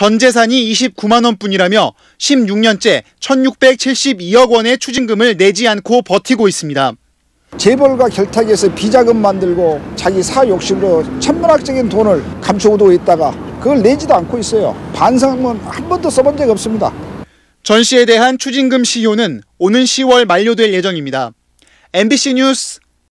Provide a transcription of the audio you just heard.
전 재산이 29만 원뿐이라며 16년째 1,672억 원의 추징금을 내지 않고 버티고 있습니다. 재벌과 결탁해서 비자금 만들고 자기 사 욕심으로 천문학적인 돈을 감추고 있다가 그걸 내지도 않고 있어요. 반성은 한 번도 써본 적 없습니다. 전 씨에 대한 추징금 시효는 오는 10월 만료될 예정입니다. MBC 뉴스